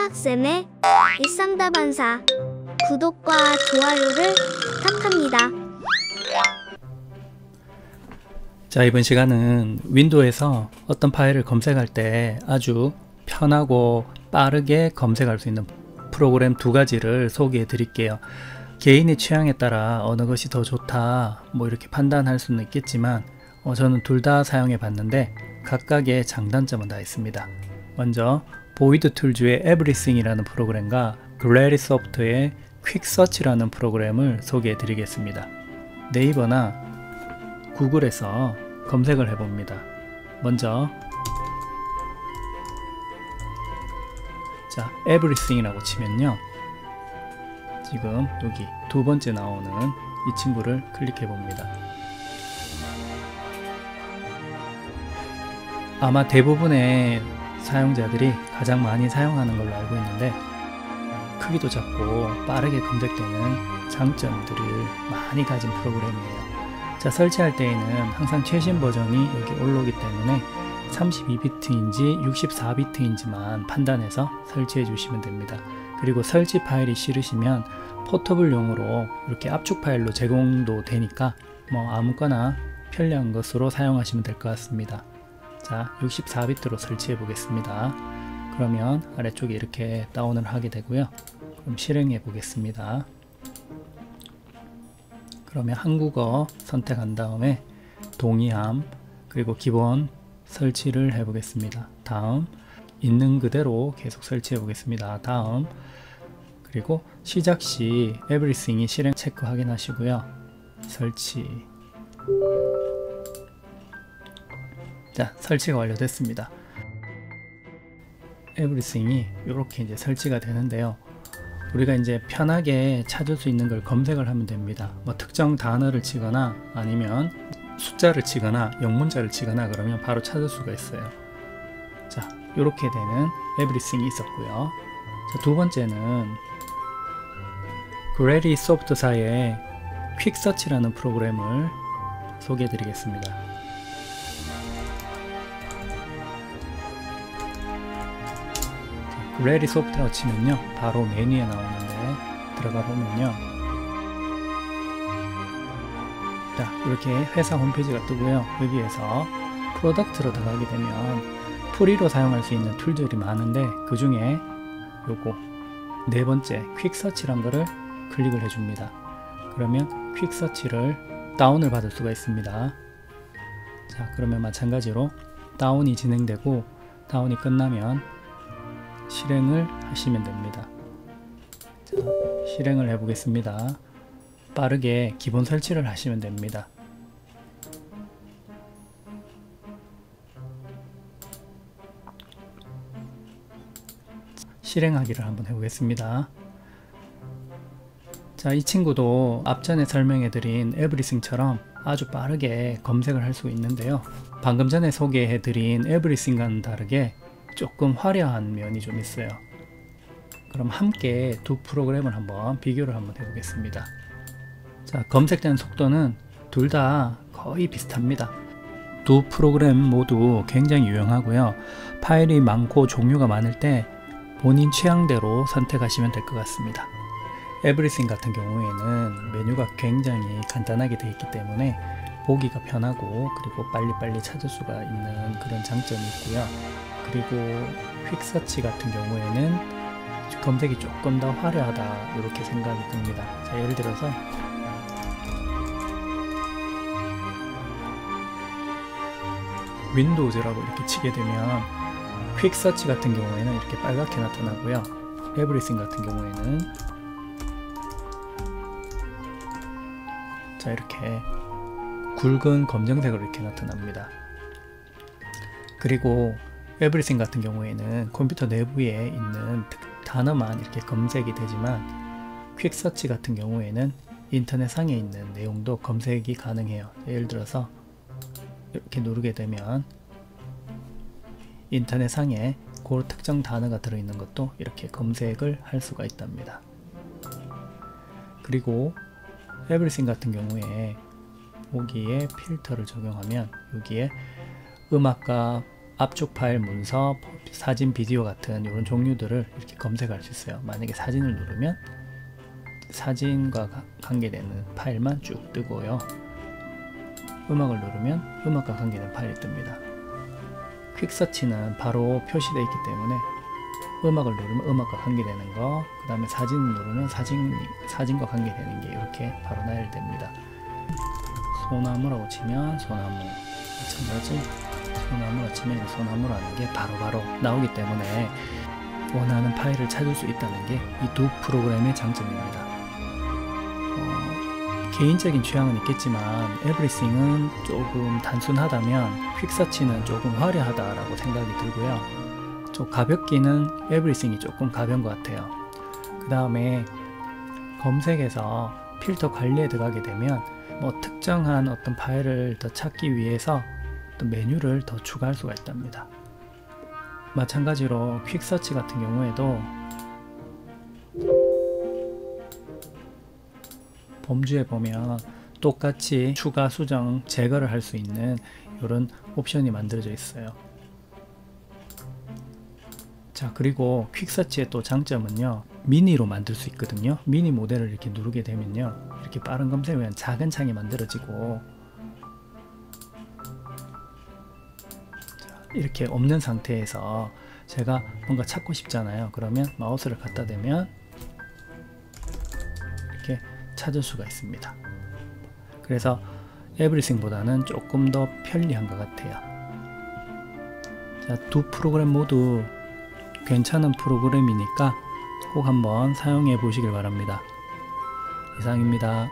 수학쌤의 일상다반사 구독과 좋아요를 부탁합니다. 자 이번 시간은 윈도우에서 어떤 파일을 검색할 때 아주 편하고 빠르게 검색할 수 있는 프로그램 두 가지를 소개해 드릴게요 개인의 취향에 따라 어느 것이 더 좋다 뭐 이렇게 판단할 수는 있겠지만 어, 저는 둘 다 사용해 봤는데 각각의 장단점은 다 있습니다 먼저 voidtools의 Everything이라는 프로그램과 Glarysoft의 Quick Search라는 프로그램을 소개해 드리겠습니다 네이버나 구글에서 검색을 해봅니다. 먼저 자 everything이라고 치면요 지금 여기 두 번째 나오는 이 친구를 클릭해 봅니다. 아마 대부분의 사용자들이 가장 많이 사용하는 걸로 알고 있는데 크기도 작고 빠르게 검색되는 장점들을 많이 가진 프로그램이에요. 자 설치할 때에는 항상 최신 버전이 여기 올라오기 때문에 32비트인지 64비트인지만 판단해서 설치해 주시면 됩니다 그리고 설치 파일이 싫으시면 포터블용으로 이렇게 압축 파일로 제공도 되니까 뭐 아무거나 편리한 것으로 사용하시면 될 것 같습니다 자 64비트로 설치해 보겠습니다. 그러면 아래쪽에 이렇게 다운을 하게 되고요. 그럼 실행해 보겠습니다. 그러면 한국어 선택한 다음에 동의함 그리고 기본 설치를 해 보겠습니다. 다음 있는 그대로 계속 설치해 보겠습니다. 다음 그리고 시작 시 everything이 실행 체크 확인하시고요. 설치 자 설치가 완료됐습니다 everything이 이렇게 이제 설치가 되는데요 우리가 이제 편하게 찾을 수 있는 걸 검색을 하면 됩니다. 뭐 특정 단어를 치거나 아니면 숫자를 치거나 영문자를 치거나 그러면 바로 찾을 수가 있어요. 자, 이렇게 되는 에브리싱이 있었고요. 자, 두 번째는 Glarysoft사의 Quick Search라는 프로그램을 소개해 드리겠습니다. Glarysoft라고 치면요. 바로 메뉴에 나오는데 들어가 보면요. 자 이렇게 회사 홈페이지가 뜨고요. 여기에서 product로 들어가게 되면 free로 사용할 수 있는 tool들이 많은데 그 중에 요거 네 번째 퀵서치란 거를 클릭을 해줍니다. 그러면 퀵서치를 다운을 받을 수가 있습니다. 자 그러면 마찬가지로 다운이 진행되고 다운이 끝나면 실행을 하시면 됩니다. 자, 실행을 해 보겠습니다. 빠르게 기본 설치를 하시면 됩니다. 실행하기를 한번 해보겠습니다. 자, 이 친구도 앞전에 설명해드린 에브리싱처럼 아주 빠르게 검색을 할 수 있는데요. 방금 전에 소개해드린 에브리싱과는 다르게 조금 화려한 면이 좀 있어요. 그럼 함께 두 프로그램을 한번 비교를 한번 해보겠습니다. 자, 검색되는 속도는 둘 다 거의 비슷합니다. 두 프로그램 모두 굉장히 유용하고요. 파일이 많고 종류가 많을 때 본인 취향대로 선택하시면 될 것 같습니다. 에브리싱 같은 경우에는 메뉴가 굉장히 간단하게 되어 있기 때문에 보기가 편하고 그리고 빨리빨리 찾을 수가 있는 그런 장점이 있고요. 그리고 퀵서치 같은 경우에는 검색이 조금 더 화려하다 이렇게 생각이 듭니다 자 예를 들어서 Windows라고 이렇게 치게 되면 Quick Search 같은 경우에는 이렇게 빨갛게 나타나고요 Everything 같은 경우에는 자 이렇게 굵은 검정색으로 이렇게 나타납니다 그리고 Everything 같은 경우에는 컴퓨터 내부에 있는 단어만 이렇게 검색이 되지만 Quick Search 같은 경우에는 인터넷 상에 있는 내용도 검색이 가능해요. 예를 들어서 이렇게 누르게 되면 인터넷 상에 그 특정 단어가 들어있는 것도 이렇게 검색을 할 수가 있답니다. 그리고 에브리싱 같은 경우에 여기에 필터를 적용하면 여기에 음악과 압축 파일, 문서, 사진, 비디오 같은 이런 종류들을 이렇게 검색할 수 있어요. 만약에 사진을 누르면 사진과 가- 관계되는 파일만 쭉 뜨고요. 음악을 누르면 음악과 관계된 파일이 뜹니다. 퀵서치는 바로 표시되어 있기 때문에 음악을 누르면 음악과 관계되는 거, 그 다음에 사진을 누르면 사진, 사진과 관계되는 게 이렇게 바로 나열됩니다. 소나무라고 치면 소나무, 마찬가지 소나무라 치면 소나무라는 게 바로 바로 나오기 때문에 원하는 파일을 찾을 수 있다는 게 이 두 프로그램의 장점입니다. 어, 개인적인 취향은 있겠지만 에브리싱은 조금 단순하다면 퀵서치는 조금 화려하다라고 생각이 들고요. 좀 가볍기는 에브리싱이 조금 가벼운 것 같아요. 그 다음에 검색에서 필터 관리에 들어가게 되면 뭐 특정한 어떤 파일을 더 찾기 위해서 어떤 메뉴를 더 추가할 수가 있답니다. 마찬가지로 퀵서치 같은 경우에도 범주에 보면 똑같이 추가 수정 제거를 할 수 있는 이런 옵션이 만들어져 있어요. 자 그리고 퀵서치의 또 장점은요 미니로 만들 수 있거든요. 미니 모델을 이렇게 누르게 되면요 이렇게 빠른 위한 작은 창이 만들어지고 자, 이렇게 없는 상태에서 제가 뭔가 찾고 싶잖아요. 그러면 마우스를 갖다 대면 이렇게 찾을 수가 있습니다. 그래서 에브리싱 보다는 조금 더 편리한 것 같아요. 자, 두 프로그램 모두 괜찮은 프로그램이니까 꼭 한번 사용해 보시길 바랍니다. 이상입니다.